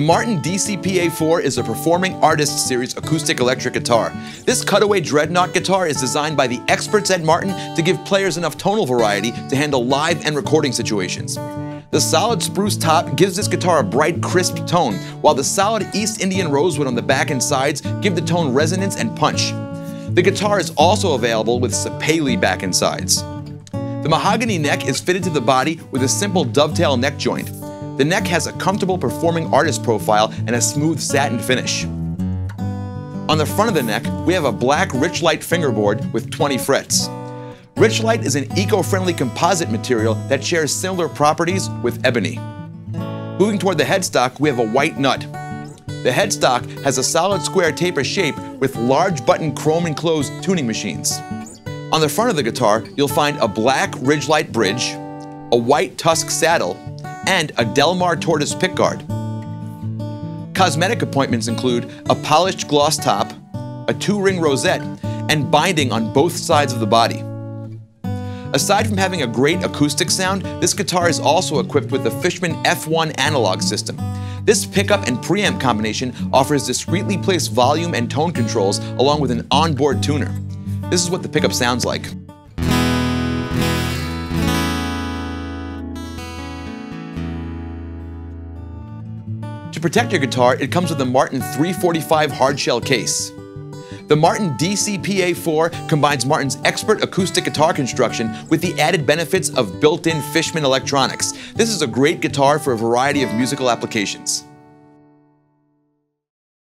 Martin DCPA4 is a Performing Artists Series acoustic electric guitar. This cutaway dreadnought guitar is designed by the experts at Martin to give players enough tonal variety to handle live and recording situations. The solid spruce top gives this guitar a bright, crisp tone, while the solid East Indian rosewood on the back and sides give the tone resonance and punch. The guitar is also available with sapele back and sides. The mahogany neck is fitted to the body with a simple dovetail neck joint. The neck has a comfortable performing artist profile and a smooth satin finish. On the front of the neck, we have a black Richlite fingerboard with 20 frets. Richlite is an eco-friendly composite material that shares similar properties with ebony. Moving toward the headstock, we have a white nut. The headstock has a solid square taper shape with large button chrome enclosed tuning machines. On the front of the guitar, you'll find a black Richlite bridge, a white Tusq saddle, and a Delmar tortoise pickguard. Cosmetic appointments include a polished gloss top, a two-ring rosette, and binding on both sides of the body. Aside from having a great acoustic sound, this guitar is also equipped with the Fishman F1 analog system. This pickup and preamp combination offers discreetly placed volume and tone controls along with an onboard tuner. This is what the pickup sounds like. To protect your guitar, it comes with a Martin 345 hardshell case. The Martin DCPA4 combines Martin's expert acoustic guitar construction with the added benefits of built-in Fishman electronics. This is a great guitar for a variety of musical applications.